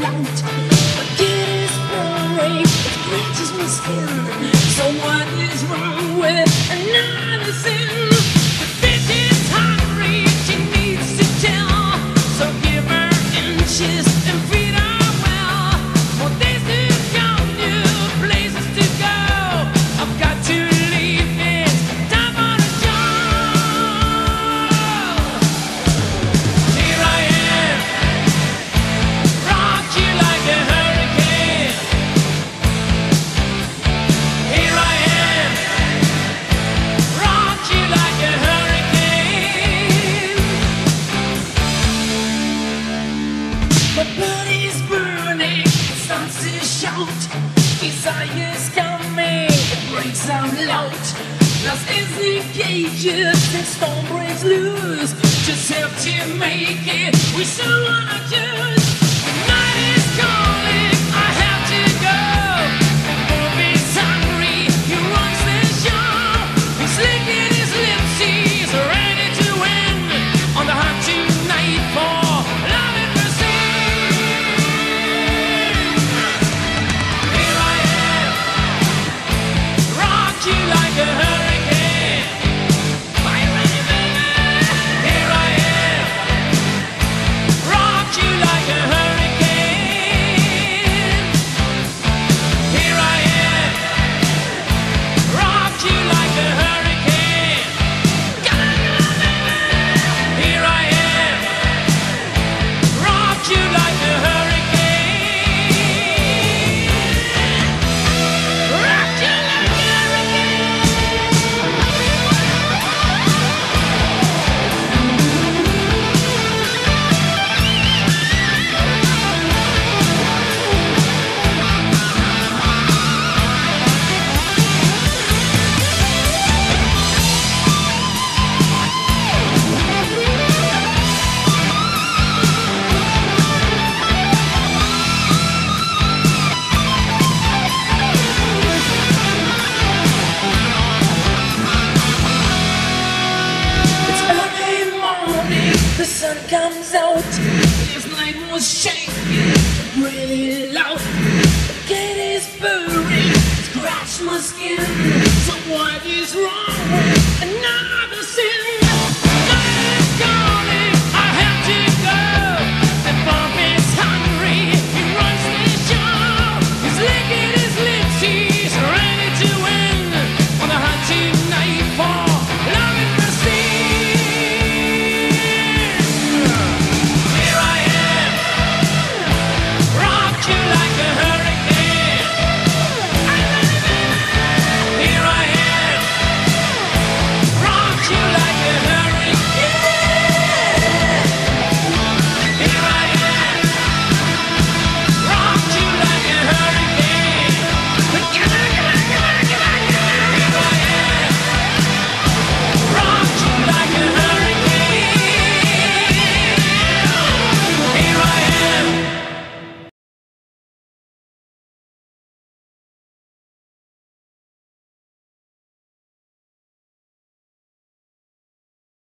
light But it is blurring, it reaches my skin So what is wrong with another sin? come it breaks our load. Lost in the cages, the storm breaks loose. Just have to make it, we still wanna choose. comes out. His name was Shane, really loud. Get his buried, scratch my skin. So what is wrong with?